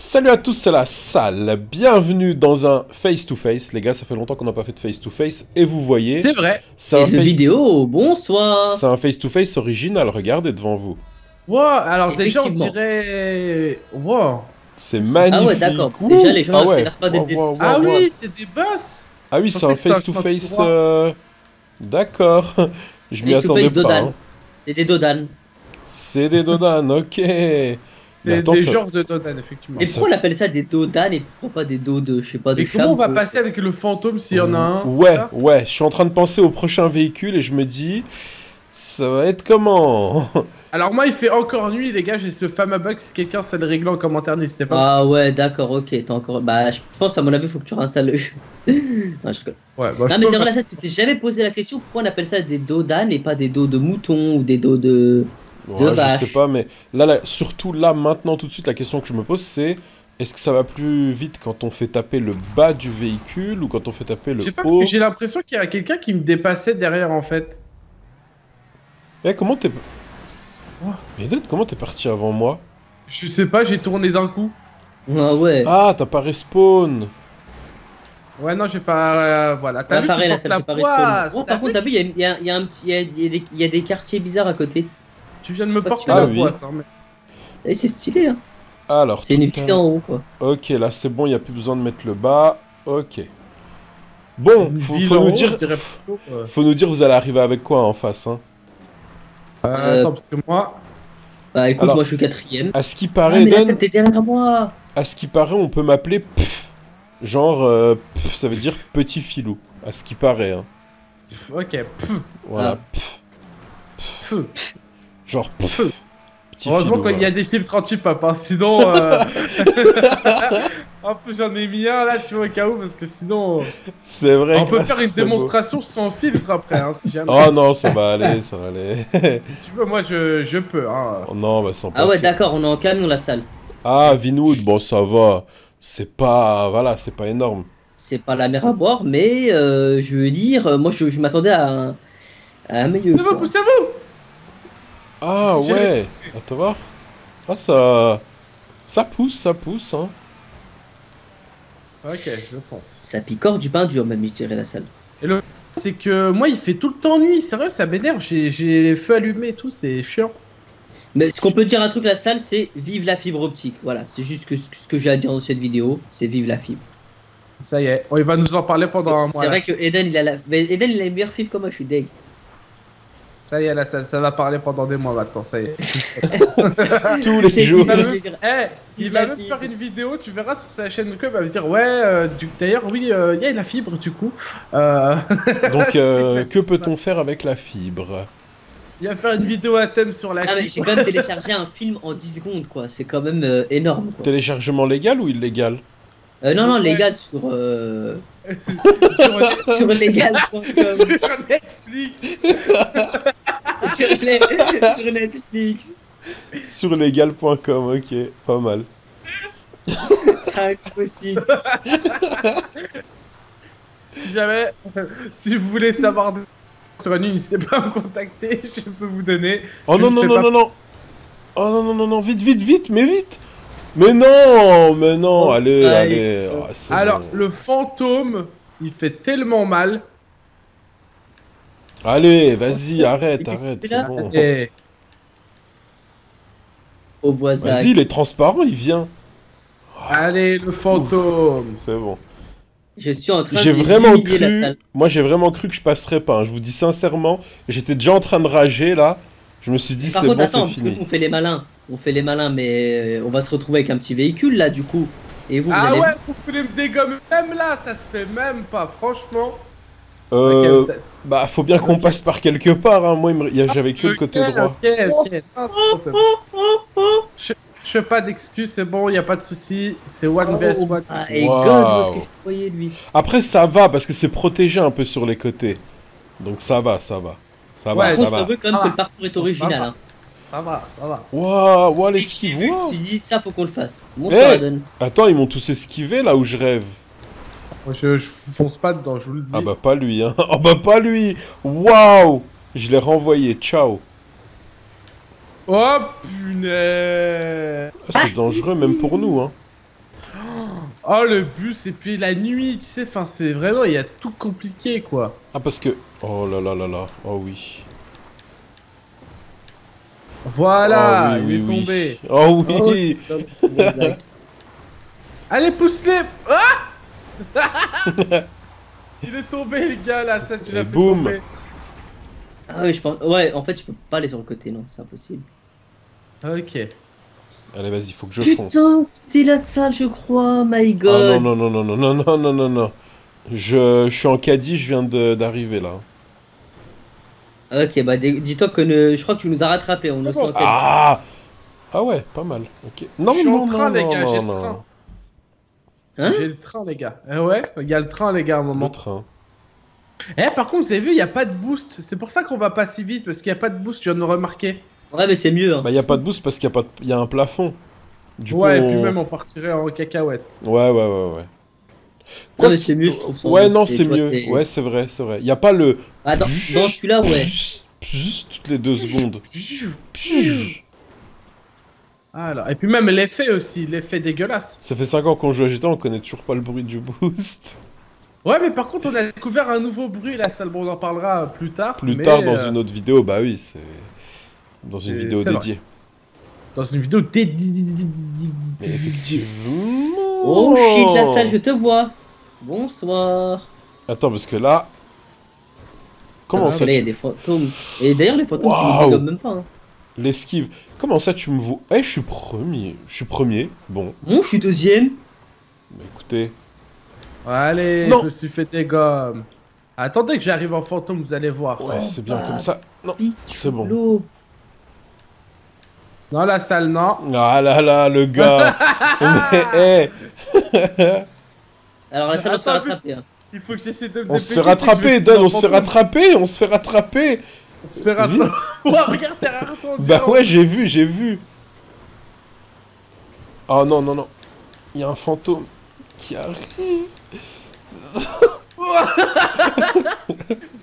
Salut à tous, c'est la salle. Bienvenue dans un face-to-face. Les gars, ça fait longtemps qu'on n'a pas fait de face-to-face. Et vous voyez, C'est vrai. c'est un, Et de face... vidéo, bonsoir. c'est un face-to-face original. Regardez devant vous. Wow, alors déjà on dirait. Wow. C'est magnifique. Ah ouais, d'accord. Déjà, les gens, ah ouais. pas d'être des- Wow, wow, Ah wow, wow. oui, c'est des boss. Ah oui, c'est un face-to-face. euh, D'accord. Je m'y attendais pas. Dodan. hein. C'est des Dodan. C'est des Dodan, ok. Des, attends, des ça- genres de Dodan, effectivement. Et pourquoi on appelle ça des Dodan et pourquoi pas des dos de, je sais pas, de Et comment on va passer avec le fantôme s'il y en a un Ouais, ouais. Je suis en train de penser au prochain véhicule et je me dis, ça va être comment Alors moi il fait encore nuit les gars, j'ai ce fameux bug, si quelqu'un sait le régler en commentaire, n'hésitez pas. Ah ouais, d'accord, ok, t'as encore. Bah, je pense à mon avis, faut que tu réinstalles le jeu. non, je. Ouais, bah, je non, mais c'est vrai, ça, tu t'es jamais posé la question pourquoi on appelle ça des dos d'âne et pas des dos de mouton ou des dos de. Ouais, je sais pas, mais là, là, surtout là, maintenant, tout de suite, la question que je me pose, c'est est-ce que ça va plus vite quand on fait taper le bas du véhicule ou quand on fait taper le Je sais pas parce haut que j'ai l'impression qu'il y a quelqu'un qui me dépassait derrière en fait. Eh, comment t'es... Oh. Mais Eden, comment t'es parti avant moi? Je sais pas, j'ai tourné d'un coup. Ah ouais. Ah, t'as pas respawn Ouais non j'ai pas... euh, voilà, t'as Ah, vu pareil, la pas respawn. Oh, t'as par contre, t'as vu, y y, y il y a des quartiers bizarres à côté. Tu viens de me porter la Ah oui. poisse. Hein, mais... Et c'est stylé, hein. Alors, C'est une en haut, quoi. Ok, là, c'est bon, il a plus besoin de mettre le bas. Ok. Bon, faut, faut nous haut, dire... plutôt, euh, Faut nous dire, vous allez arriver avec quoi en face, hein euh, Euh, Attends parce que moi... Bah écoute, Alors- moi je suis quatrième. À ce qui Ah, paraît, mais là, Eden, derrière moi. à ce qui paraît, on peut m'appeler Pff. Genre, euh, Pff, ça veut dire petit filou. À ce qui paraît, hein. Ok, pff, Voilà. Ah. Pff. pff. Genre, pff. Heureusement qu'il y a des filtres anti-pop, hein, sinon... Euh... en plus j'en ai mis un là, tu vois, au cas où, parce que sinon... C'est vrai On que peut là, faire une beau. démonstration sans filtre après, hein, si jamais. Oh non, ça va aller, ça va aller. Tu veux, moi je, je peux. Hein. Oh non, bah sans Ah ouais, d'accord, on est en camion la salle. Ah, Vinwood, bon, ça va. C'est pas... Voilà, c'est pas énorme. C'est pas la mer à boire, mais euh, je veux dire, euh, moi je, je m'attendais à un, à un meilleur. Poussez-vous, quoi. poussez-vous Ah ouais, attends voir. Ah ça... Ça pousse, ça pousse, hein. Ok, je pense. Ça picore du pain dur, même, je dirais la salle. C'est que moi il fait tout le temps nuit, sérieux, ça m'énerve. J'ai j'ai les feux allumés et tout, c'est chiant. Mais ce qu'on peut dire un truc la salle, c'est vive la fibre optique. Voilà, c'est juste que, ce que j'ai à dire dans cette vidéo, c'est vive la fibre. Ça y est, on il va nous en parler pendant un C'est mois. là. vrai que Eden, il a la... mais Eden, il a une meilleure fibre que moi, je suis deg. Ça y est, là, ça, ça va parler pendant des mois maintenant, ça y est. Tous les jours. vais dire, Eh, il va même faire une vidéo, tu verras sur sa chaîne YouTube, il va me dire ouais, euh, du- d'ailleurs oui, euh, il y a la fibre du coup. Euh, Donc, euh, que peut-on faire avec la fibre? Il va faire une vidéo à thème sur la Ah, mais fibre. j'ai quand même téléchargé un film en 10 secondes, quoi. C'est quand même euh, énorme, quoi. Téléchargement légal ou illégal? Euh, non, non, Ouais. légal sur, euh, sur, sur légal.com. sur Netflix. sur, les- sur Netflix. Sur légal.com, ok, pas mal. C'est impossible. Si jamais, si vous voulez savoir de- sur une n'hésitez pas à me contacter, je peux vous donner. Oh Je non, non, non, pas- non, non Oh non, non, non, non, vite, vite, vite, mais vite Mais non, mais non, Oh, allez, allez. allez ah, Alors, bon. le fantôme, il fait tellement mal. Allez, vas-y, arrête, qu'est-ce arrête, c'est bon. Et Au voisin. Vas-y, il est transparent, il vient. allez, le fantôme. C'est bon. Je suis en train J'ai de vraiment la cru, salle. moi j'ai vraiment cru que je passerais pas, hein, je vous dis sincèrement, j'étais déjà en train de rager là, je me suis dit Par c'est contre, bon, attends, c'est parce fini. fait les malins. On fait les malins, mais euh, on va se retrouver avec un petit véhicule là, du coup. Et vous, vous Ah allez. ouais, vous voulez me dégommer même là, ça se fait même pas, franchement. Euh, bah faut bien qu'on passe par quelque part, hein. moi il me- il y a- j'avais que le côté droit. Bon. Je je fais pas d'excuses, c'est bon, y a pas de souci. C'est one vs one. Ah, et. God, est-ce que je croyais lui Après ça va parce que c'est protégé un peu sur les côtés, donc ça va, ça va. Ça va, Ouais, ça ça va. veut quand même Ah. que le parcours est original. va. Hein. Ça va, ça va. Waouh, waouh, Et l'esquive. Tu dis ça, faut qu'on le fasse. Mon Eh. Attends, ils m'ont tous esquivé là où je rêve. Moi, je, je fonce pas dedans, je vous le dis. Ah bah pas lui, hein. Oh bah pas lui Waouh Je l'ai renvoyé, ciao Oh punaise Ah, C'est dangereux même pour nous, hein. Oh, le bus, et puis la nuit, tu sais, enfin, c'est vraiment, il y a tout compliqué, quoi. Ah, parce que... Oh là là là là. Oh oui. Voilà, Oh oui, il oui, est oui. tombé. Oh oui Exact. Allez, pousse-les Ah Il est tombé, les gars, là, ça, tu l'as fait boum. tomber. Ah oui, je pense. Ouais, en fait, je peux pas aller sur le côté, non, c'est impossible. Ok. Allez, vas-y, faut que je fonce. Putain, c'était la salle, je crois, my Ah god. non, non, non, non, non, non, non, non, non, non. Je, je suis en caddie, je viin de- d'arriver là. Ok, bah dis-toi que ne- je crois que tu nous as rattrapés, on nous sent en quête. Ah Ah ouais, pas mal, ok. Non, Je suis non, en train, non, les non, gars, j'ai non, le train. Hein J'ai le train, les gars. Eh ouais, il y a le train, les gars, à un Le moment. train. Eh, par contre, vous avez vu, il n'y a pas de boost. C'est pour ça qu'on va pas si vite, parce qu'il n'y a pas de boost, tu viens de me remarquer. Ouais, mais c'est mieux. Hein. Bah, y a pas de boost parce qu'il y, a pas de- y a un plafond. Du ouais, coup, et puis on- même, on partirait en cacahuète. Ouais, ouais, ouais, ouais. Non, mais c'est mieux, je trouve. ça. Ouais, non, c'est mieux. Ouais, c'est vrai, c'est vrai. Y a pas le. Ah, dans, dans celui-là, ouais. Toutes les deux secondes. Alors, et puis même l'effet aussi, l'effet dégueulasse. Ça fait 5 ans qu'on joue à GTA, on connaît toujours pas le bruit du boost. Ouais, mais par contre, on a découvert un nouveau bruit, là, ça, bon, on en parlera plus tard. Plus mais, tard dans euh, une autre vidéo, bah oui, c'est. Dans une vidéo vrai. dédiée. Dans une vidéo dé- dé- dé- dé- dé- dé- Mais dé- effectivement. Oh shit, la salle, je te vois. Bonsoir. Attends, parce que là. Comment Ah, ça là, il y a tu... des fantômes. Et d'ailleurs, les fantômes, tu les dégommes même pas. Hein. L'esquive. Comment ça tu me vois Eh, je suis premier. Je suis premier. Bon, Bon, je suis deuxième. bah écoutez. Allez, Non. je me suis fait des gommes. Attendez que j'arrive en fantôme, vous allez voir. Ouais, c'est bien bah. comme ça. Non, c'est bon. Dans la salle, non. Ah là là, le gars. Mais. Alors, la salle, on se fait rattraper. Hein. Il faut que j'essaie de me On se fait rattraper, en on se fait rattraper, on se fait rattraper. On se fait rattraper. Ouah, regarde. Bah ouais, j'ai vu, j'ai vu. Oh non, non, non. Il y a un fantôme qui arrive.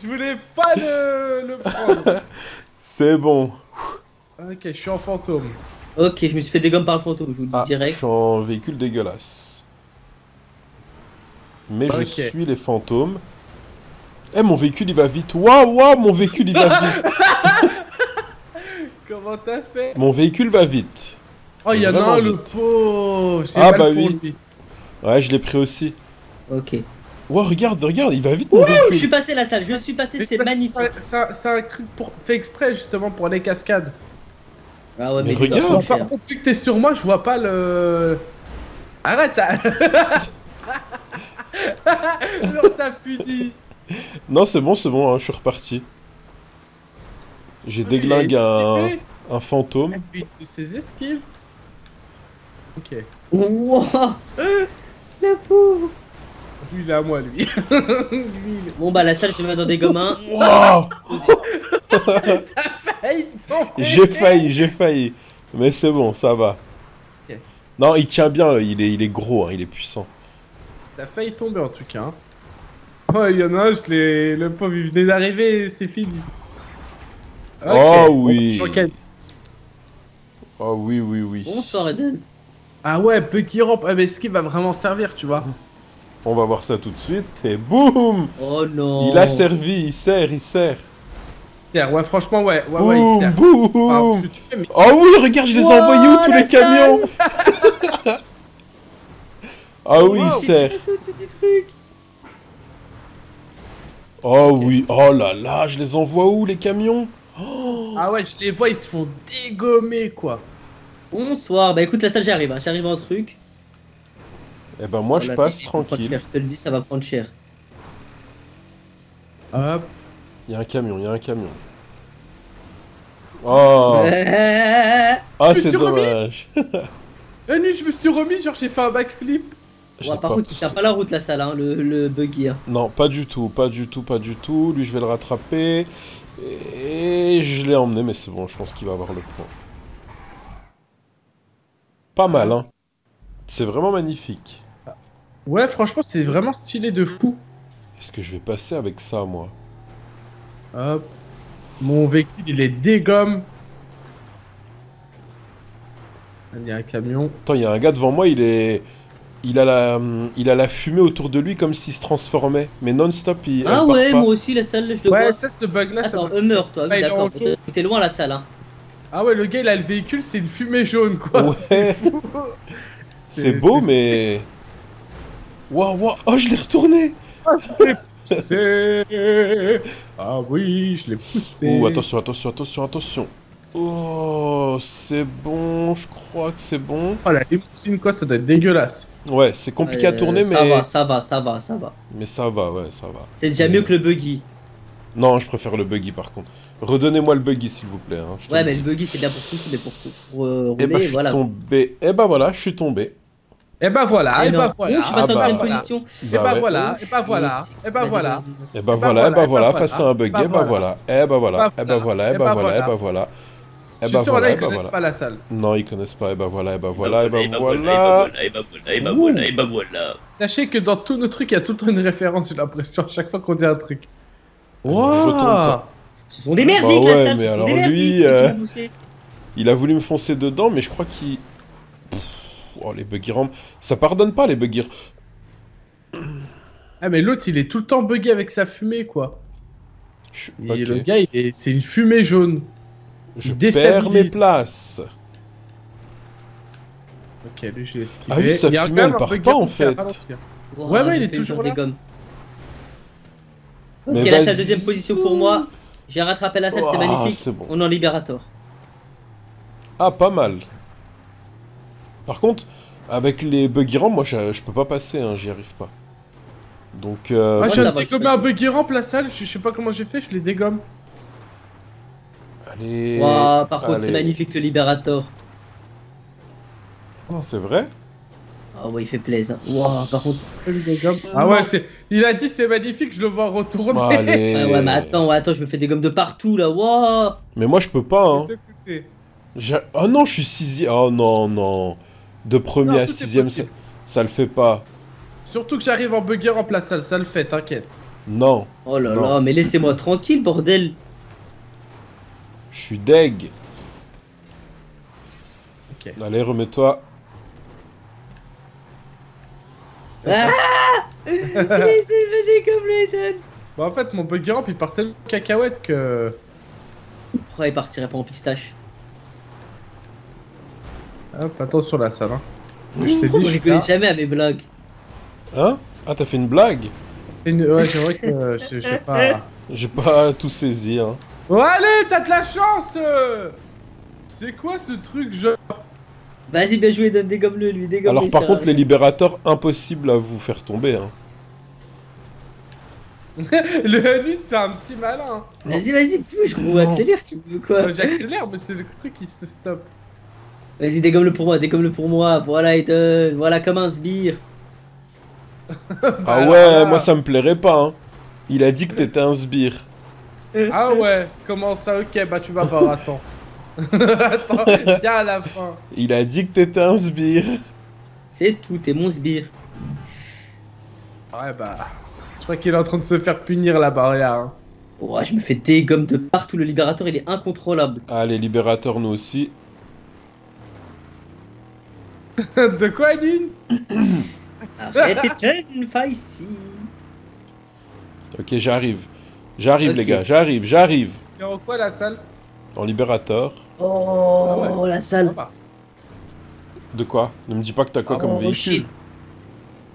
Je voulais pas le, le prendre. C'est bon. Ok, je suis en fantôme. Ok, je me suis fait dégommer par le fantôme, je vous le dis Ah, je direct. suis en véhicule dégueulasse. Mais je suis les fantômes. Eh, mon véhicule il va vite. Waouh, waouh, mon véhicule il va vite. Comment t'as fait? Mon véhicule va vite. Oh, il y en a un, le vite. J'ai Ah, bah oui. lui. Ouais, je l'ai pris aussi. Ok. Waouh, regarde, regarde, il va vite mon Je véhicule. suis passé la salle, je suis passé, c'est magnifique. c'est- C'est un, c'est un truc pour... fait exprès justement pour les cascades. Ah ouais, Mais mais, regarde. dois Enfin, faire. vu que t'es sur moi, je vois pas le. Arrête hein. Non, t'as puni Non, c'est bon, c'est bon, hein, je suis reparti. J'ai déglingué un, un fantôme. Et puis ses esquives. Ok. Wouah La pauvre Lui, il est à moi, lui. lui, est... Bon bah la salle, je vais mettre dans des gomins. Failli tomber. J'ai failli, j'ai failli. Mais c'est bon, ça va. Non, il tient bien, il est, il est gros, hein, il est puissant. T'as failli tomber en tout cas. hein. Oh, il y en a un, je l'ai- le pauvre, il venait d'arriver, c'est fini. Oh oui. Oh oui, oui, oui. Bonsoir Eden. Ah ouais, Bucky Ramp, ah, mais ce qui va vraiment servir, tu vois. On va voir ça tout de suite. Et boum Oh non. Il a servi, il sert, il sert. Ouais, franchement, ouais, ouais, ouais, boum, boum fais, mais- Oh oui, regarde, je les ai Wow, envoyés où tous les camions Ah oui, Wow. truc. Oh oui, oh là là, je les envoie où les camions? Ah ouais, je les vois, ils se font dégommer, quoi. Bonsoir. Bah écoute, la salle, j'arrive. Hein. J'arrive en truc. Eh ben moi je passe ça tranquille. Je te le dis, ça va prendre cher. Hop. Il y a un camion, il y a un camion. Oh, Ouais, ah c'est dommage. La nuit, je me suis remis, genre j'ai fait un backflip. Je l'ai par pas contre, il poussé. tient pas la route la salle, hein, le, le buggy. Hein. Non, pas du tout, pas du tout, pas du tout. Lui je vais le rattraper. Et je l'ai emmené, mais c'est bon, je pense qu'il va avoir le point. Pas mal, hein. C'est vraiment magnifique. Ouais, franchement, c'est vraiment stylé de fou. Est-ce que je vais passer avec ça, moi? Hop. Mon véhicule, il est dégomme. Il y a un camion. Attends, il y a un gars devant moi, il est... il a la, il a la fumée autour de lui comme s'il se transformait, mais non-stop, il. Ah part ouais, pas. moi aussi, la salle, je le Ouais, vois. ça, ce bug-là, ça Attends, un meurt, toi. Ah, Oui, il est d'accord. T'es loin, la salle, hein. Ah ouais, le gars, il a le véhicule, c'est une fumée jaune, quoi. Ouais. C'est beau, mais. Waouh, waouh, oh, je l'ai retourné! C'est... Ah oui, je l'ai poussé. Ouh, attention, attention, attention, attention. Oh, c'est bon, je crois que c'est bon. Oh, la limousine, quoi, ça doit être dégueulasse. Ouais, c'est compliqué à tourner, Ça mais. va, ça va, ça va, ça va. Mais ça va, ouais, ça va. C'est déjà Mais- mieux que le buggy. Non, je préfère le buggy par contre. Redonnez-moi le buggy s'il vous plaît. hein, Ouais, mais dis. le buggy, c'est bien pour tout, mais pour, pour euh, Eh rouler, bah, je suis voilà. tombé. Eh bah voilà, je suis tombé. Et bah voilà, Eh et bah Oh, voilà. je suis passé Ah en bah, voilà. position. Et Bah bah ouais. voilà, et bah voilà, et bah voilà. Eh bah bah voilà, eh voilà, bah eh bah voilà, voilà, face à un eh eh bah bah voilà, eh bah voilà, Eh eh bah bah voilà, eh voilà, bah eh bah voilà, eh bah voilà. voilà. Eh Je bah suis sûr, voilà, là, eh ils bah connaissent voilà. pas la salle. Non, ils connaissent pas, eh bah voilà, eh bah Et voilà, eh bah et bah voilà. et bah voilà, et bah voilà, et bah voilà. Sachez que dans tous nos trucs, il y a tout le temps une référence, j'ai l'impression, à chaque fois qu'on dit un truc. pas. Ce sont des merdiques, Bah la salle, mais ce sont alors des lui, merdiques. euh. Il a voulu me foncer dedans, mais je crois qu'il... Oh, les buggy ramps. Ça pardonne pas, les buggy Ah, mais l'autre, il est tout le temps bugué avec sa fumée, quoi. Je, Et ok. le gars, il est... c'est une fumée jaune. je il perds mes déstabilise. places. Ok, lui, je l'ai esquivé. Ah oui, sa Il fumée, elle un part pas, en fait. Wow, Ouais, ouais, il est toujours là. des gommes. Mais Ok, là, c'est la deuxième position pour moi. J'ai rattrapé la salle, c'est magnifique. c'est bon. On est en libérator. Ah, pas mal. Par contre, avec les buggy ramps, moi, je, je peux pas passer, hein, j'y arrive pas. Donc, euh, Ah, Ouais, dégommer suis un buggy ramp, la salle, je je sais pas comment j'ai fait, je les dégomme. allez... Wow, par contre, c'est magnifique le libérator. Oh, c'est vrai? Ah ouais, il fait plaisir. Wow, par contre. Je les dégomme. Ah ouais, c'est... il a dit c'est magnifique, je le vois retourner. Allez... Ouais, ouais, mais attends, ouais, attends, je me fais des gommes de partout là. Wow. Mais moi, je peux pas, hein. J'ai- Oh non, je suis sixième. Oh non, non. De premier Non, à sixième, ça, ça le fait pas. Surtout que j'arrive en buggy ramp, la salle, ça le fait, t'inquiète. Non, Oh là Non. là, mais laissez-moi tranquille, bordel. je suis deg. Ok. Allez, remets-toi. Ah Laissez-moi comme Layton. Bah en fait, mon buggy ramp, il partait de cacahuète que... Pourquoi il partirait pas en pistache? Hop, attention la salle, hein. Je t'ai dit, Moi, je là. jamais à mes blagues. Hein? Ah, t'as fait une blague? Une- Ouais, c'est vrai que euh, je je sais pas... J'ai pas tout saisi, hein. Oh allez, t'as de la chance euh C'est quoi ce truc, genre? Vas-y, bien joué, donne des gommes le lui, des gommes Alors, par contre, les libérateurs, impossible à vous faire tomber, hein. Le nid, c'est un petit malin. Vas-y, vas-y, pousse, gros, accélère, tu veux quoi? J'accélère, mais c'est le truc qui se stoppe. Vas-y, dégomme-le pour moi, dégomme-le pour moi. Voilà, Ethan, voilà comme un sbire. Ah alors ouais, moi, ça me plairait pas, hein. Il a dit que t'étais un sbire. Ah ouais, comment ça Ok, bah tu vas voir, attends. attends, viens à la fin. Il a dit que t'étais un sbire. C'est tout, t'es mon sbire. Ouais, bah... Je crois qu'il est en train de se faire punir là-bas, regarde. Oh, je me fais des gommes de partout, le libérateur il est incontrôlable. Allez, libérateurs, nous aussi. de quoi, Lune Arrête, Ethan, pas ici. Ok, j'arrive. J'arrive, Ok. les gars, j'arrive, j'arrive. Il en quoi la salle En libérateur. Oh, Ah ouais. la salle. De quoi Ne me dis pas que t'as quoi Ah, comme oh, véhicule. shit.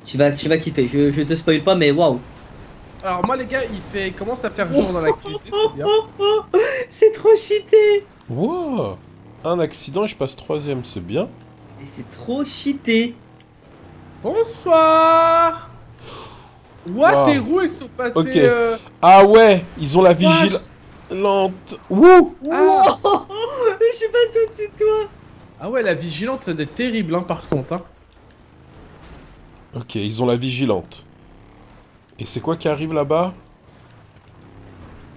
Tu vas, tu vas kiffer, je, je te spoil pas, mais waouh. Alors moi les gars, il fait il commence à faire jour dans l'activité, c'est bien. C'est trop cheaté. Wow Un accident et je passe troisième, c'est bien. Et C'est trop cheaté. Bonsoir What Wow. tes roues elles sont passées Ok. euh, Ah ouais Ils ont la vigilante. Wouh Ah. Je suis passé au-dessus de toi. Ah ouais la vigilante ça doit être terrible hein par contre hein. Ok, ils ont la vigilante. Et c'est quoi qui arrive là-bas?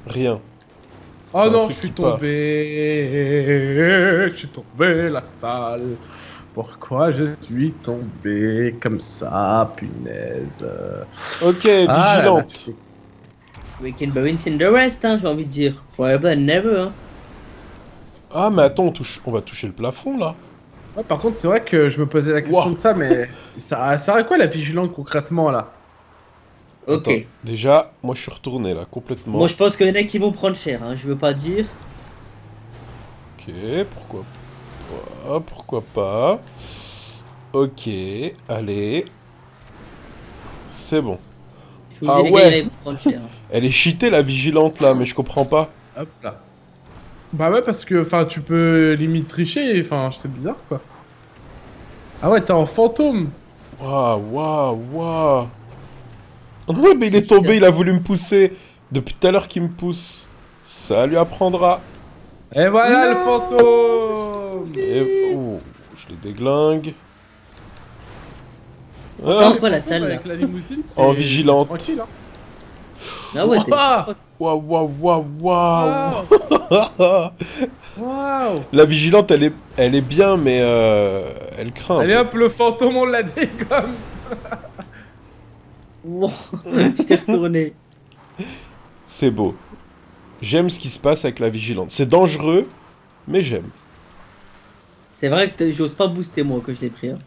Rien. Oh non je suis part. tombé Je suis tombé la salle Pourquoi je suis tombé comme ça punaise? Ok, Ah, la vigilante. We can burn in the rest, hein, j'ai envie de dire. Forever and never, hein. Ah, mais attends, on, touche... on va toucher le plafond là. Ouais, par contre, c'est vrai que je me posais la question Wow. de ça, mais ça ça sert à quoi la vigilante concrètement là? Ok. Attends, déjà, moi je suis retourné là, complètement. Moi, je pense qu'il y en a qui vont prendre cher, hein, je veux pas dire. Ok, pourquoi pas, pourquoi pas. Ok, allez. C'est bon. Je vous Ah ouais. gars, hein. Elle est cheatée la vigilante là, mais je comprends pas. Hop là. Bah ouais, parce que enfin, tu peux limite tricher, enfin, c'est bizarre quoi. Ah ouais, t'es en fantôme Waouh, waouh, waouh. Ouais, mais il est tombé, il a voulu me pousser. Depuis tout à l'heure qu'il me pousse. Ça lui apprendra. Et voilà le fantôme Et... Oh, je les déglingue. Non, Ah, pas la salle, là. Avec la limousine, c'est En vigilante. tranquille, hein. Ah ouais, Waouh Waouh, waouh, waouh, La vigilante, elle est, elle est bien, mais euh, elle craint. un Allez peu. hop, le fantôme, on l'a dégomme Wow, je t'ai retourné. C'est beau. J'aime ce qui se passe avec la vigilante. C'est dangereux, mais j'aime. C'est vrai que j'ose pas booster moi que je l'ai pris. hein.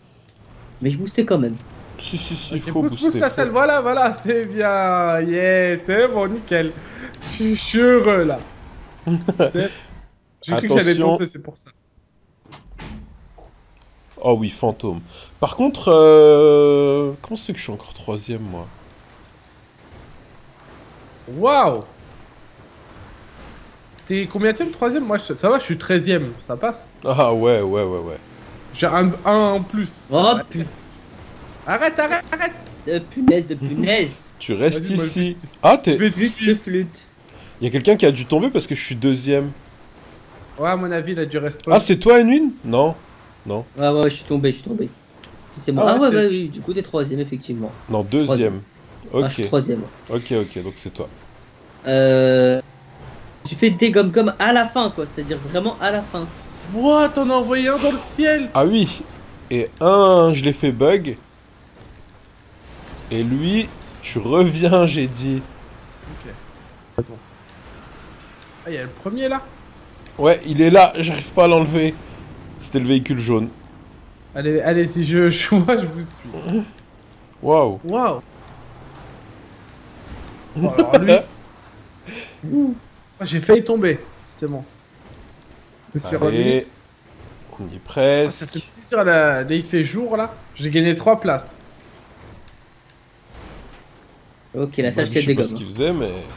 Mais je boostais quand même. Si, si, si, il faut pousse, booster. pousse la voilà, voilà, c'est bien Yes, c'est bon, nickel Je suis- heureux, là J'ai cru que j'allais Attention. tomber, c'est pour ça. Oh oui, fantôme. Par contre, euh... comment c'est que je suis encore troisième, moi? Waouh T'es combien de troisième? Moi, je- ça va, je suis treizième, ça passe. Ah ouais, ouais, ouais, ouais. J'ai un, un en plus. Oh Arrête, arrête, arrête, punaise de punaise. Tu restes ici. je- Ah, Je t'es... vais te Flûte de suivre. flûte. Il y a quelqu'un qui a dû tomber parce que je suis deuxième. Ouais, à mon avis, il a dû rester. Ah, c'est toi, Enwin? Non. Ouais, ouais, je suis tombé, je suis tombé. Si c'est moi. Ah Ah, ouais, ouais, c'est- ouais, oui, du coup, t'es troisième, effectivement. Non, deuxième. Ah, je suis Ok, troisième. ok, ok, donc c'est toi. Euh. Tu fais des gomme gomme à la fin, quoi. C'est-à-dire vraiment à la fin. What? T'en as envoyé un dans le ciel Ah oui, et un, je l'ai fait bug. Et lui, tu reviens, j'ai dit. Ah, il y a le premier, là? Ouais, il est là, j'arrive pas à l'enlever. C'était le véhicule jaune. Allez, allez, si je, je moi, je vous suis. Waouh. Waouh Bon, alors lui... J'ai failli tomber, c'est bon. Je me suis on y est Ah, ça presque. fait plaisir, là, là, il fait jour, là. J'ai gagné 3 places. Ok, la Bah, salle, je je sais des pas gomme. ce qu'il faisait, mais...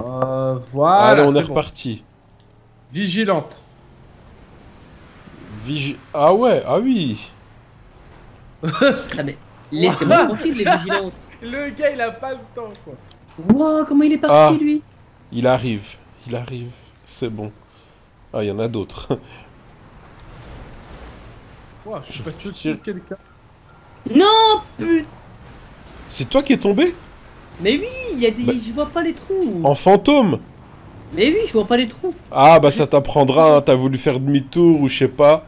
Euh, voilà. Allez, on est, c'est bon. reparti. Vigilante. Vigi... Ah ouais, ah oui. Ah, mais laissez-moi tranquille, les vigilantes. Le gars, il a pas le temps, quoi. Wow, comment il est parti, Ah. lui? Il arrive, il arrive. C'est bon. Ah, il y en a d'autres. Ouah, je suis Je pas sûr tire. de quelqu'un. Non, putain C'est toi qui es tombé? Mais oui, il y a des... Bah- Je vois pas les trous. En fantôme Mais oui, je vois pas les trous. Ah bah ça t'apprendra, hein, t'as voulu faire demi-tour ou je sais pas.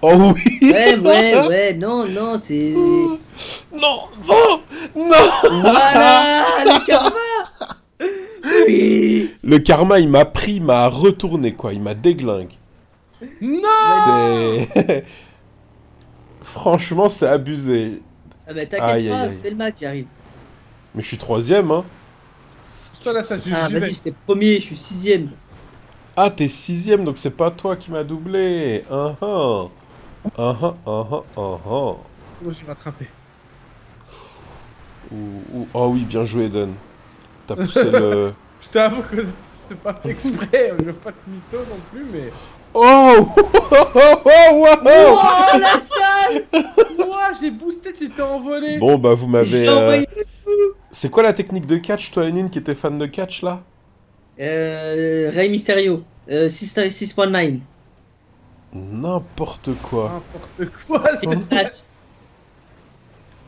Oh oui Ouais, ouais, ouais, non, non, c'est... Non Non Non Voilà, le karma Oui Le karma il m'a pris, il m'a retourné quoi, il m'a déglingue. Non C'est... Franchement c'est abusé. Ah bah t'inquiète pas, aïe. fais le match, j'arrive. Mais je suis troisième hein. Toi, là, ça, Ah vas-y, j'étais premier, je suis sixième. Ah t'es sixième donc c'est pas toi qui m'as doublé. Ah ah. Ah ah ah ah ah ah. Moi, j'ai rattrapé. Ouh, ouh. Oh oui bien joué Eden. T'as poussé le... Je t'avoue que c'est pas fait exprès. Je veux pas te mytho non plus, mais. Oh Oh oh oh oh Oh, la salle Moi, j'ai boosté, t'es envolé. Bon bah vous m'avez... euh. C'est quoi la technique de catch toi Enine qui était fan de catch là? Euh, Rey Mysterio, euh, 6 6.9. N'importe quoi. N'importe quoi, C'est.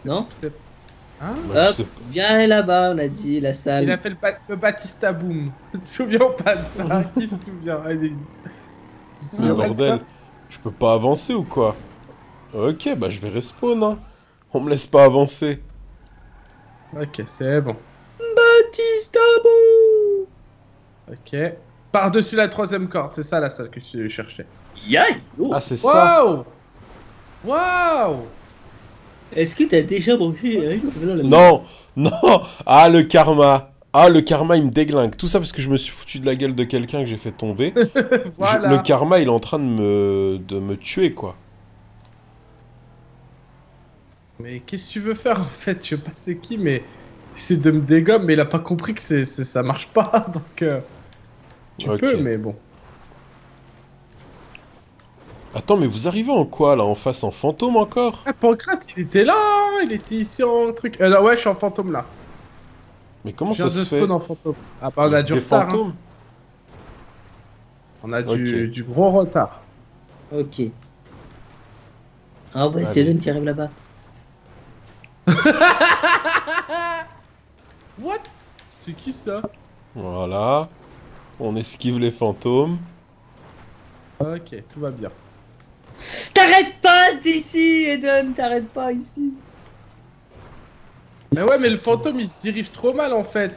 Non? C'est- Hein Bah, Hop, viens là-bas, on a dit, la Il a salle. fait le, ba- le Batista Boom. Tu te souviens pas de ça Qui se souvient. Tu de bordel. Je peux pas avancer ou quoi? Ok, bah je vais respawn hein. On me laisse pas avancer. Ok, c'est bon. Batista Boom Ok. Par-dessus la troisième corde, c'est ça la salle que je cherchais. Oh. Ah, c'est ça Waouh Waouh Est-ce que t'as déjà branché euh, Non Non Ah, le karma Ah, le karma, il me déglingue. Tout ça parce que je me suis foutu de la gueule de quelqu'un que j'ai fait tomber. Je- le karma, il est en train de me, de me tuer, quoi. Mais qu'est-ce que tu veux faire en fait? Je sais pas c'est qui, mais c'est de me dégommer, mais il a pas compris que c'est, c'est- ça marche pas, donc euh, tu peux, mais bon. Attends, mais vous arrivez en quoi, là En face, en fantôme encore? Ah, Pancrate, il était là, il était ici en truc. Euh, non, ouais, je suis en fantôme là. Mais comment ça se fait spawn en fantôme. Ah bah on a du Des retard. hein. fantômes? On a du, gros retard. Ok. Ah ouais, c'est Don qui arrive là-bas. What? C'est qui ça? Voilà. On esquive les fantômes. Ok, tout va bien. T'arrêtes pas d'ici, Eden, t'arrêtes pas ici. Mais ouais, mais le fantôme il se dirige trop mal en fait.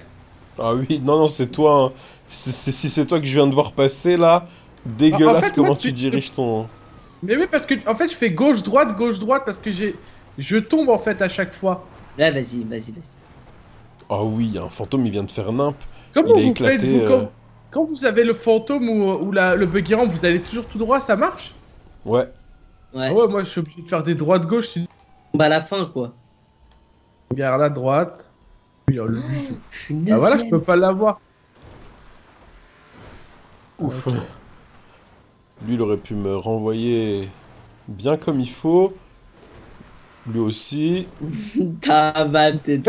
Ah oui, non, non, c'est toi. hein. Si c'est toi que je viens de voir passer, là, dégueulasse En fait, comment moi, tu tu- diriges ton... Mais oui, parce que en fait, je fais gauche-droite, gauche-droite parce que j'ai. Je tombe en fait à chaque fois. Là, vas-y, vas-y, vas-y. Ah oui, un fantôme, il vient de faire nimp. Comment Il est vous éclaté, faites vous euh. quand, quand vous avez le fantôme ou, ou la, le buggy ramp, vous allez toujours tout droit, ça marche? Ouais. Ouais. Ah ouais, moi je suis obligé de faire des droites-gauche, sinon Bah, à la fin, quoi. regarde à droite. Oh, je- suis Ah voilà, je peux pas l'avoir. Ouf. Lui, il aurait pu me renvoyer bien comme il faut. Lui aussi. Ta vanne, t'es- Tu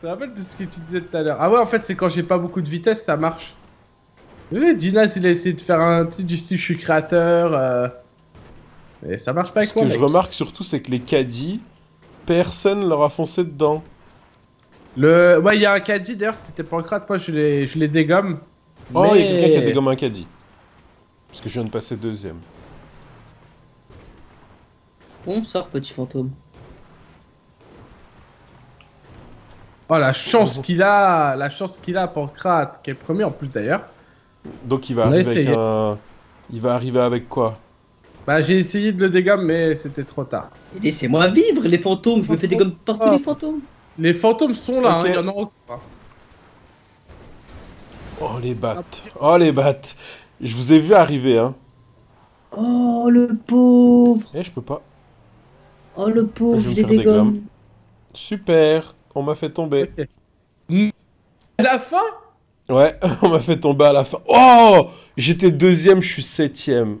te rappelles de ce que tu disais tout à l'heure? Ah ouais, en fait, c'est quand j'ai pas beaucoup de vitesse, ça marche. Oui, Dinas, il a essayé de faire un truc du style je suis créateur. euh, Et ça marche pas avec Ce que je remarque surtout, c'est que les caddies, personne leur a foncé dedans. Le... Ouais, il y a un caddie d'ailleurs, c'était Pancrate, moi je les, je les dégomme. Oh, il y a quelqu'un qui a dégommé un caddie. Parce que je viens de passer deuxième. Bonsoir, petit fantôme. Oh la chance qu'il a, la chance qu'il a Pancrate, qui est premier en plus d'ailleurs. Donc il va arriver avec un... Il va arriver avec quoi? Bah j'ai essayé de le dégommer, mais c'était trop tard. Laissez-moi vivre, les fantômes. Je me fais des gommes partout, Oh. les fantômes. Les fantômes sont là, hein, il y en a encore. Oh les battes. Oh les battes. Je vous ai vu arriver, hein. Oh, le pauvre. Eh, je peux pas. Oh, le pauvre, Je les dégomme. Super. On m'a fait tomber. À la fin Ouais, on m'a fait tomber à la fin. Oh J'étais deuxième, je suis septième.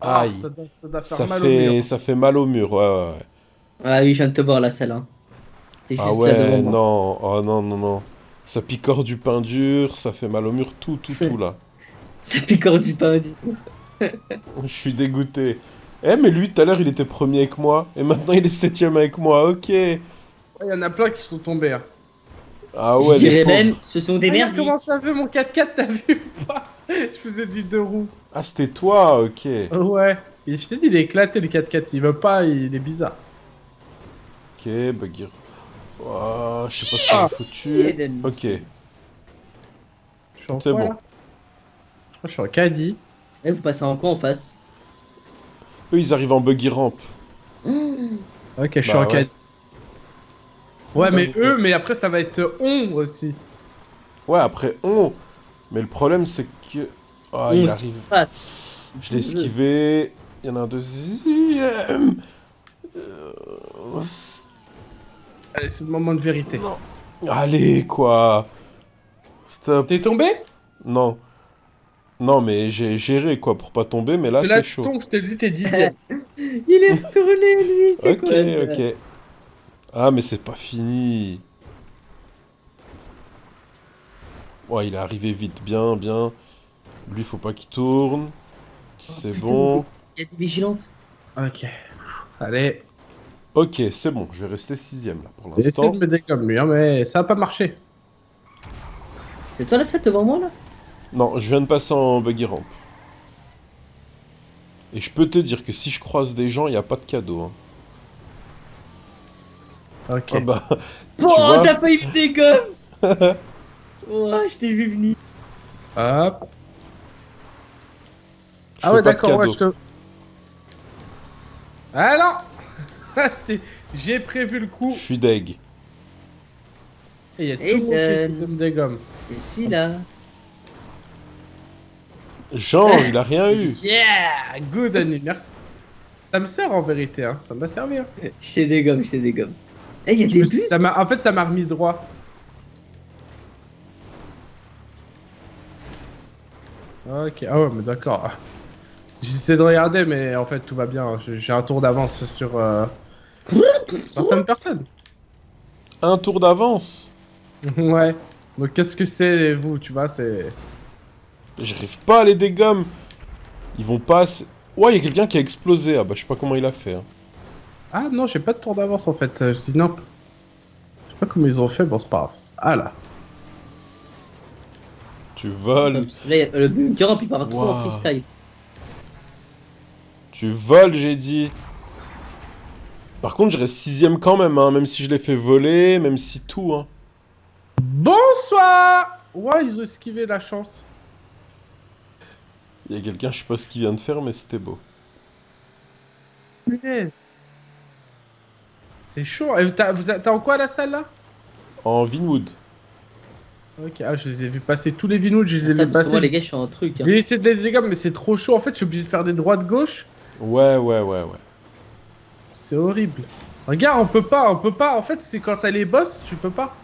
Ah, Aïe. ça doit, ça doit faire Ça mal au fait, mur. ça fait mal au mur, ouais, ouais. ouais. Ah oui, je viens de te voir la salle. Hein. T'es juste Ah là devant ouais, non, oh non, non, non. Ça picore du pain dur, ça fait mal au mur, tout, tout, tout là. Ça picore du pain. Du... Je suis dégoûté. Eh, mais lui, tout à l'heure, il était premier avec moi, et maintenant il est septième avec moi, ok. Il y en a plein qui sont tombés. hein. Ah ouais, je dirais même, ce sont des Regarde merdiques. comment ça fait mon 4x4, t'as vu ou pas Je faisais du deux roues. Ah, c'était toi, ok. Ouais. Et je t'ai dit, il est éclaté le 4x4, il veut pas, il est bizarre. Ok, Bagheera. Oh, je sais pas ce qu'on a foutu. Eden. Ok. Je suis en C'est bon. là Je suis en caddie. Eh, vous passez en quoi en face? Eux, ils arrivent en buggy ramp. Ok, je suis Bah en ouais. caddie. Ouais, mais eux, mais après ça va être on aussi. Ouais, après, on. Mais le problème, c'est que. Ah, On il arrive. passe. Je l'ai esquivé. Il y en a un deuxième. Euh, Allez, c'est le moment de vérité. Non. Allez, quoi. Stop. T'es tombé? Non. Non, mais j'ai géré, quoi, pour pas tomber, mais là, c'est chaud. je t'es dixième. Il est retourné, lui, c'est Ok, quoi ça? ok. Ah, mais c'est pas fini. Ouais, il est arrivé vite, bien, bien. Lui, faut pas qu'il tourne. C'est bon. Il y a des vigilantes. Ok. Allez, Ok, c'est bon. Je vais rester sixième, là, pour essaye l'instant. de me décommer, hein, mais ça a pas marché. C'est toi la salle devant moi là? Non, je viens de passer en buggy ramp. Et je peux te dire que si je croise des gens, il a pas de cadeau. Hein. Ok. Ah bah, Oh, t'as pas eu le dégomme Oh, je t'ai vu venir. Hop. Je Ah ouais, d'accord, ouais, je te. Ah non J'ai prévu le coup. Je suis deg. Et il y a tout Et le monde qui se donne. donne des gommes. Je suis là. Jean, il a rien eu. Yeah Good Annie, merci. Ça me sert en vérité, hein. ça m'a servi. Hein. Je t'ai des gommes, je t'ai des Eh, il y a des bus ça en fait, ça m'a remis droit. Ok, ah ouais, mais d'accord. J'essaie de regarder, mais en fait, tout va bien. J'ai un tour d'avance sur euh, certaines personnes. Un tour d'avance. ouais. Donc, qu'est-ce que c'est, vous, tu vois, c'est... J'arrive pas à les dégommer. Ils vont pas. assez- Ouais, il y a quelqu'un qui a explosé. Ah bah, je sais pas comment il a fait. hein. Ah non, j'ai pas de tour d'avance, en fait. Euh, Je dis non. Je sais pas comment ils ont fait, bon, c'est pas grave. Ah là. Tu voles. Y a le bunker, puis il part trop en freestyle. Tu voles, j'ai dit. Par contre, je reste sixième quand même, hein, même si je l'ai fait voler, même si tout. Hein. Bonsoir Ouais, ils ont esquivé la chance. Il y a quelqu'un, je sais pas ce qu'il vient de faire, mais c'était beau. Punaise. C'est chaud. Et T'as êtes- t'as en quoi la salle là? En Vinwood. Ok, ah, je les ai vus passer tous les vinouds, je les ai Attends, que passer. moi, les gars, je suis en truc. hein. J'ai essayé de les dégommer, mais c'est trop chaud. En fait, je suis obligé de faire des droites gauche. Ouais, ouais, ouais, ouais. C'est horrible. Regarde, on peut pas, on peut pas. En fait, c'est quand t'as les boss, tu peux pas.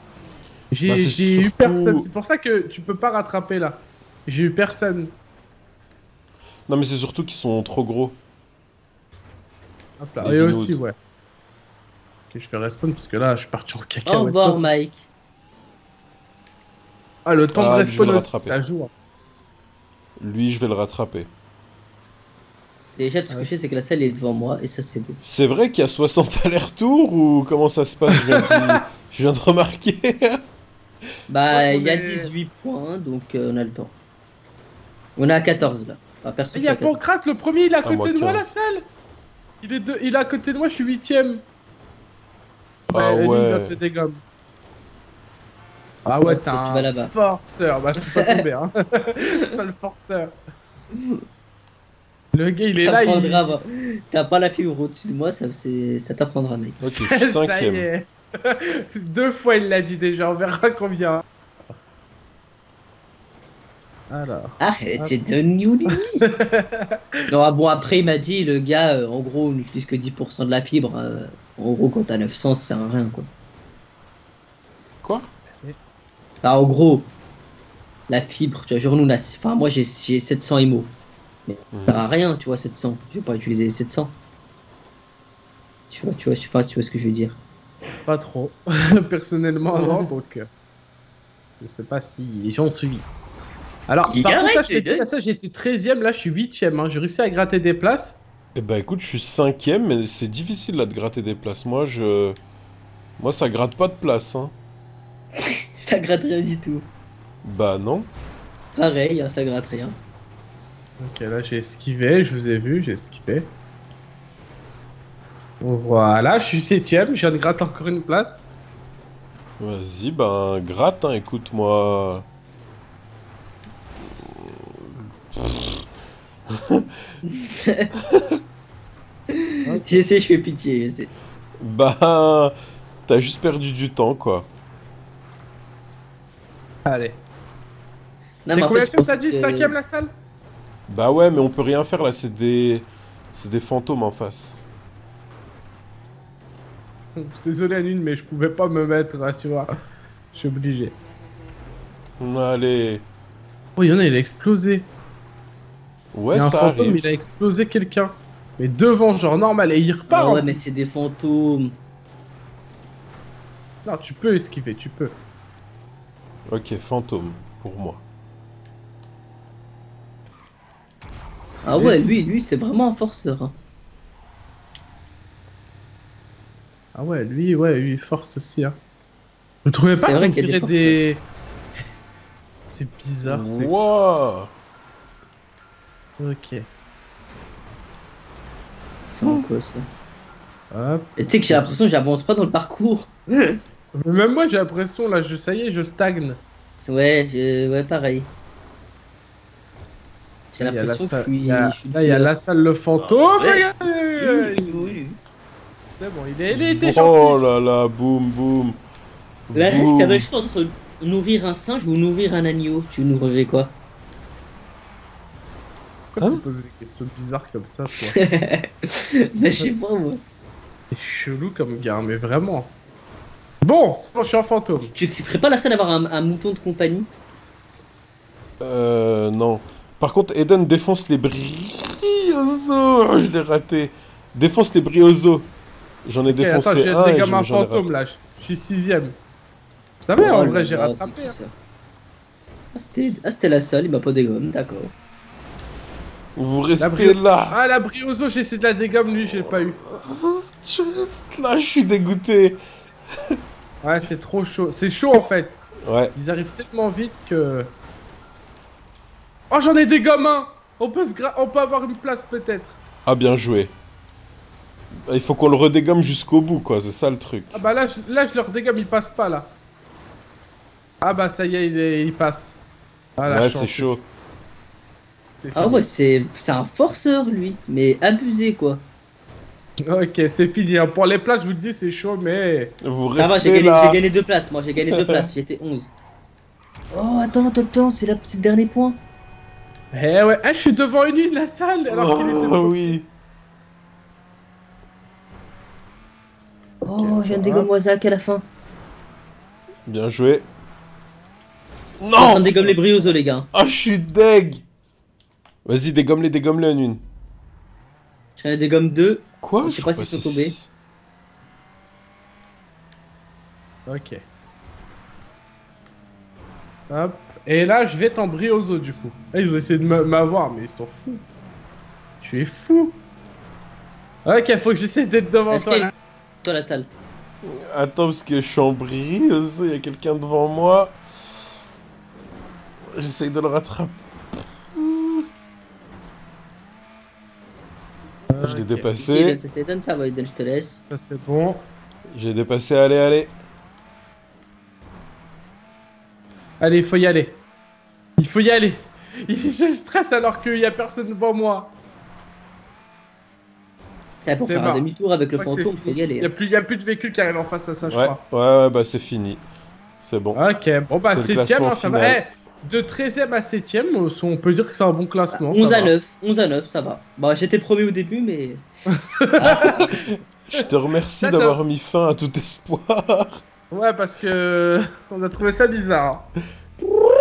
J'ai Bah, eu personne. C'est pour ça que tu peux pas rattraper là. J'ai eu personne. Non, mais c'est surtout qu'ils sont trop gros. Hop là. Les Et aussi, ouais. Ok, je fais respawn parce que là, je suis parti en caca. Au revoir, Mike. Ah, le temps Ah, de respawn aussi, rattraper. ça joue. hein. Lui, je vais le rattraper. Déjà, tout ce que je sais, c'est que la salle est devant moi, et ça, c'est beau. C'est vrai qu'il y a 60 allers-retours ou comment ça se passe? Je viens, de... je viens de remarquer. Bah, Ouais, il y a on est- 18 points, donc euh, on a le temps. On est à 14 là. Il y a à 14. Pancrate, le premier, il est à Ah, moi, côté de moi, la 15. salle. Il est, de... il est à côté de moi, je suis huitième. Ah lui, il va te ouais. dégommer. Ah ouais, Ouais, t'as tu vas un là-bas. forceur. Bah, je peux pas tomber, hein. Seul forceur. Le gars, il est là, il... T'as pas la fibre au-dessus de moi, ça, c'est- ça t'apprendra, mec. Ok, je suis Ça y cinquième. est. Deux fois, il l'a dit déjà, on verra combien. Alors... Arrête, c'est de new Non, ah bon, après, il m'a dit, le gars, euh, en gros, on n'utilise que 10% de la fibre. euh, en gros, quand t'as 900, ça sert à rien, quoi. Quoi? Enfin, en gros, la fibre, tu vois, genre, nous, enfin, moi, j'ai j'ai 700 IMO. Mais ça sert à rien, tu vois, 700. Je vais pas utiliser les 700. Tu vois, tu vois, pas si tu vois ce que je veux dire. Pas trop. Personnellement, non, donc... euh, Je sais pas si les gens ont suivi. Alors, Il par contre, là, arrête, je t'ai les dit, deux. là, ça, été 13ème, là, je suis 8ème. Hein. J'ai réussi à gratter des places. Eh bah écoute, je suis cinquième, mais c'est difficile là de gratter des places. Moi, je... Moi, ça gratte pas de place, hein. Ça gratte rien du tout. Bah non. Pareil, hein, ça gratte rien. Ok, là, j'ai esquivé, je vous ai vu, j'ai esquivé. Voilà, je suis 7ème, je viens de gratter encore une place. Vas-y, ben gratte, hein, écoute-moi. J'essaie, je fais pitié, j'essaie. Bah... T'as juste perdu du temps, quoi. Allez. Non, T'es mais en combien fait, je tu t'as pensais dit, que- 5ème la salle? Bah ouais, mais on peut rien faire là, c'est des... C'est des fantômes en face. Je suis désolé, Anune, mais je pouvais pas me mettre, hein, tu vois. Je suis obligé. Allez. Oh, il y en a, il a explosé. Ouais, il y a un ça fantôme, arrive. il a explosé quelqu'un. Mais devant, genre normal, et il repart. Ah ouais, en mais c'est des fantômes. Non, tu peux esquiver, tu peux. Ok, fantôme, pour moi. Ah ouais, lui, lui, c'est vraiment un forceur. hein. Ah ouais, lui, ouais, lui, force aussi. Hein. Vous trouvez pas qu'on qu'il y a des dirait des... C'est bizarre, c'est... Wow Ok. C'est en quoi ça Hop. Et tu sais que j'ai l'impression que j'avance pas dans le parcours. Mais Même moi, j'ai l'impression, là, je, ça y est, je stagne. Ouais, je... ouais, pareil. J'ai l'impression que je suis. il y a- je suis Là, il y a la salle le fantôme. Ouais. regardez. Oui, oui. C'est bon, il est, il était Oh gentil. là là, boum, boum. Là, avais le choix entre nourrir un singe ou nourrir un agneau. Tu nourrirais quoi? Pourquoi Hein tu poses des questions bizarres comme ça, toi je sais pas, moi. C'est chelou comme gars, mais vraiment. Bon, je suis un fantôme. Tu ferais pas la scène d'avoir un, un mouton de compagnie? Euh, non. Par contre, Eden défonce les briosos. Je l'ai raté. Défonce les briosos. J'en ai défoncé attends, un un fantôme là, je suis sixième. Ça va, Oh en là vrai, j'ai rattrapé. hein. Ah, c'était ah, c'était la salle, il m'a pas dégomme, d'accord. Vous restez brio- là. Ah, la briozo, j'ai essayé de la dégomme, lui, j'ai pas eu. Tu restes là, je suis dégoûté. Ouais, c'est trop chaud. C'est chaud en fait. Ouais. Ils arrivent tellement vite que. Oh, j'en ai des gamins On peut, se gra- on peut avoir une place peut-être. Ah, bien joué. Il faut qu'on le redégomme jusqu'au bout, quoi. C'est ça le truc. Ah bah là, je, là, je leur dégomme, ils passent pas là. Ah bah ça y est, il, est- il passe. Ah, ouais, c'est chaud. Ah ouais, c'est c'est un forceur, lui. Mais abusé, quoi. Ok, c'est fini. hein. Pour les places, je vous dis, c'est chaud, mais. Vous Ça va, j'ai gagné, là. j'ai gagné deux places. Moi, j'ai gagné deux places. J'étais 11. Oh, attends, attends, attends, c'est la- c'est le dernier point. Eh ouais, eh, je suis devant une ligne, la salle alors était Oh devant- oui. Oh, je viens de dégommer Wazak à la fin. Bien joué. Non de dégommer les briosos, les gars. Ah, je suis deg Vas-y, dégomme-les, dégomme-les en une. J'en ai dégomme deux. Quoi? Je sais pas s'ils sont tombés. Ok. Hop. Et là, je vais être en briozo du coup. Ah, ils ont essayé de me- m'avoir, mais ils sont fous. Tu es fou. Ok, faut que j'essaie d'être devant toi là. Toi, la salle? Attends, parce que je suis en brise, il y a quelqu'un devant moi. J'essaye de le rattraper. Je l'ai Ok, dépassé. Ça c'est Eden, ça va, Eden, je te laisse. Ça c'est bon. J'ai dépassé, allez, allez. Allez, il faut y aller. Il faut y aller. Je stresse alors qu'il y a personne devant moi. T'as pour C'est faire un demi-tour avec le fantôme, faut y aller. Il y a plus, il y a plus de véhicules qui arrivent en face à ça, je Ouais, crois. ouais, ouais, bah c'est fini. C'est bon. Ok, bon bah C'est le 7ème, classement hein, ça va. final. De 13ème à 7ème, on peut dire que c'est un bon classement. 11 ça à va. 9, 11 à 9, ça va. Bon, j'étais premier au début, mais. Je te remercie d'avoir mis fin à tout espoir. Ouais, parce que on a trouvé ça bizarre.